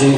de